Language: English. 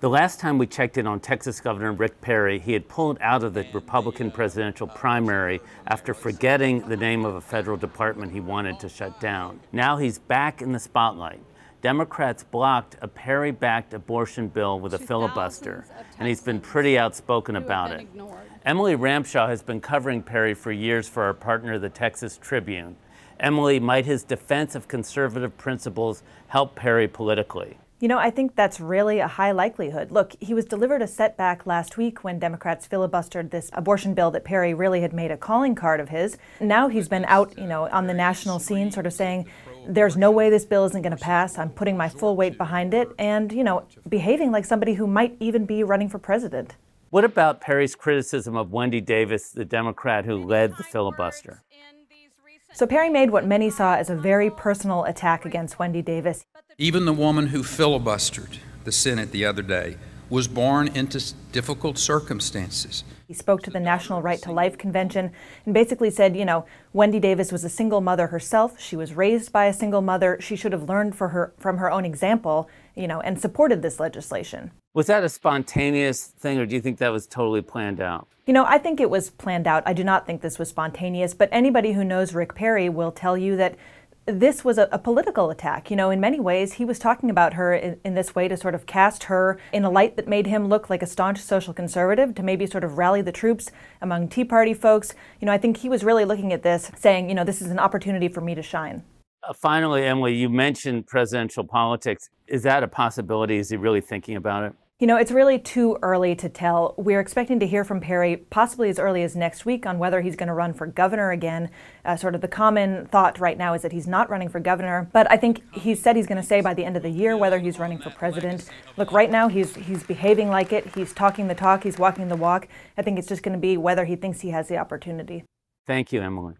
The last time we checked in on Texas Governor Rick Perry, he had pulled out of the Republican presidential primary after forgetting the name of a federal department he wanted to shut down. Now he's back in the spotlight. Democrats blocked a Perry backed abortion bill with a filibuster, and he's been pretty outspoken about it. Emily Ramshaw has been covering Perry for years for our partner, the Texas Tribune. Emily, might his defense of conservative principles help Perry politically? You know, I think that's really a high likelihood. Look, he was delivered a setback last week when Democrats filibustered this abortion bill that Perry really had made a calling card of his. Now he's been out, you know, on the national scene sort of saying, there's no way this bill isn't going to pass. I'm putting my full weight behind it and, you know, behaving like somebody who might even be running for president. What about Perry's criticism of Wendy Davis, the Democrat who led the filibuster? So Perry made what many saw as a very personal attack against Wendy Davis. Even the woman who filibustered the Senate the other day was born into difficult circumstances. He spoke to the National Right to Life Convention and basically said, you know, Wendy Davis was a single mother herself. She was raised by a single mother. She should have learned for her, from her own example, you know, and supported this legislation. Was that a spontaneous thing, or do you think that was totally planned out? You know, I think it was planned out. I do not think this was spontaneous, but anybody who knows Rick Perry will tell you that this was a, a, political attack. You know, in many ways, he was talking about her in, in, this way to sort of cast her in a light that made him look like a staunch social conservative, to maybe sort of rally the troops among Tea Party folks. You know, I think he was really looking at this saying, you know, this is an opportunity for me to shine. Uh, finally, Emily, you mentioned presidential politics. Is that a possibility? Is he really thinking about it? You know, it's really too early to tell. We're expecting to hear from Perry possibly as early as next week on whether he's going to run for governor again. Uh, sort of the common thought right now is that he's not running for governor, but I think he said he's going to say by the end of the year whether he's running for president. Look, right now he's he's behaving like it. He's talking the talk. He's walking the walk. I think it's just going to be whether he thinks he has the opportunity. Thank you, Emily.